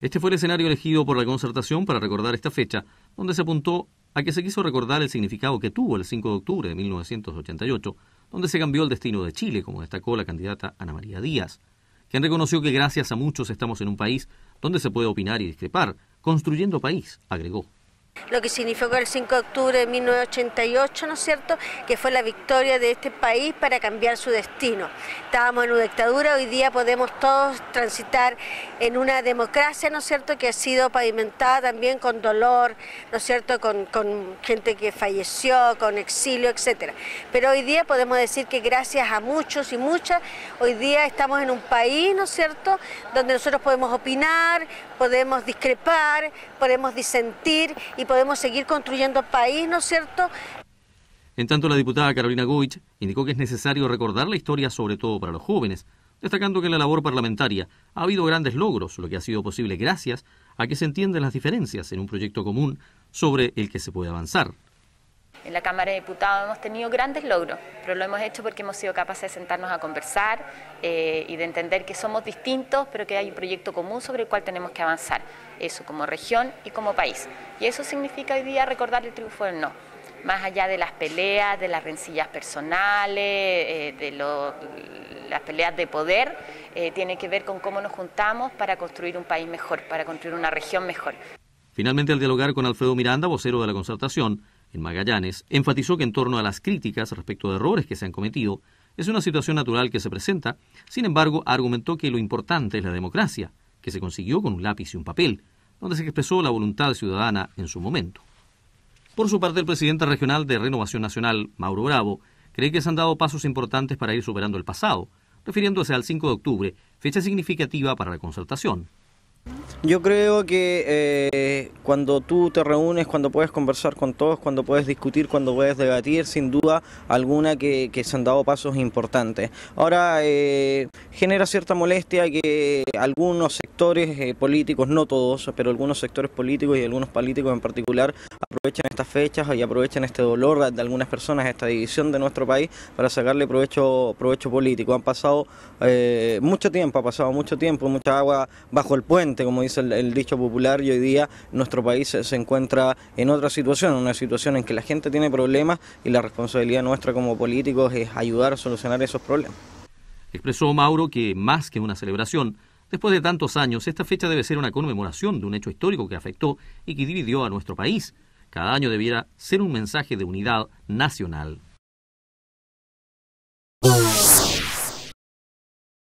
Este fue el escenario elegido por la concertación para recordar esta fecha, donde se apuntó a que se quiso recordar el significado que tuvo el 5 de octubre de 1988, donde se cambió el destino de Chile, como destacó la candidata Ana María Díaz, quien reconoció que gracias a muchos estamos en un país donde se puede opinar y discrepar, construyendo país, agregó lo que significó el 5 de octubre de 1988, ¿no es cierto?, que fue la victoria de este país para cambiar su destino. Estábamos en una dictadura, hoy día podemos todos transitar en una democracia, ¿no es cierto?, que ha sido pavimentada también con dolor, ¿no es cierto?, con, gente que falleció, con exilio, etcétera. Pero hoy día podemos decir que gracias a muchos y muchas, hoy día estamos en un país, ¿no es cierto?, donde nosotros podemos opinar, podemos discrepar, podemos disentir y podemos seguir construyendo país, ¿no es cierto? En tanto, la diputada Carolina Goich indicó que es necesario recordar la historia, sobre todo para los jóvenes, destacando que en la labor parlamentaria ha habido grandes logros, lo que ha sido posible gracias a que se entienden las diferencias en un proyecto común sobre el que se puede avanzar. En la Cámara de Diputados hemos tenido grandes logros, pero lo hemos hecho porque hemos sido capaces de sentarnos a conversar eh, y de entender que somos distintos, pero que hay un proyecto común sobre el cual tenemos que avanzar, eso como región y como país. Y eso significa hoy día recordar el triunfo del no, más allá de las peleas, de las rencillas personales, eh, de las peleas de poder, eh, tiene que ver con cómo nos juntamos para construir un país mejor, para construir una región mejor. Finalmente, al dialogar con Alfredo Miranda, vocero de la concertación, en Magallanes, enfatizó que en torno a las críticas respecto de errores que se han cometido, es una situación natural que se presenta, sin embargo, argumentó que lo importante es la democracia, que se consiguió con un lápiz y un papel, donde se expresó la voluntad ciudadana en su momento. Por su parte, el presidente regional de Renovación Nacional, Mauro Bravo, cree que se han dado pasos importantes para ir superando el pasado, refiriéndose al 5 de octubre, fecha significativa para la concertación. Yo creo que eh, cuando tú te reúnes, cuando puedes conversar con todos, cuando puedes discutir, cuando puedes debatir, sin duda alguna que, se han dado pasos importantes. Ahora, eh, genera cierta molestia que algunos sectores eh, políticos, no todos, pero algunos sectores políticos y algunos políticos en particular, aprovechan estas fechas y aprovechan este dolor de algunas personas, esta división de nuestro país, para sacarle provecho, provecho político. Han pasado mucho tiempo, ha pasado mucho tiempo, mucha agua bajo el puente como dice el, dicho popular, y hoy día nuestro país se, encuentra en otra situación, una situación en que la gente tiene problemas y la responsabilidad nuestra como políticos es ayudar a solucionar esos problemas. Expresó Mauro que más que una celebración, después de tantos años, esta fecha debe ser una conmemoración de un hecho histórico que afectó y que dividió a nuestro país. Cada año debiera ser un mensaje de unidad nacional.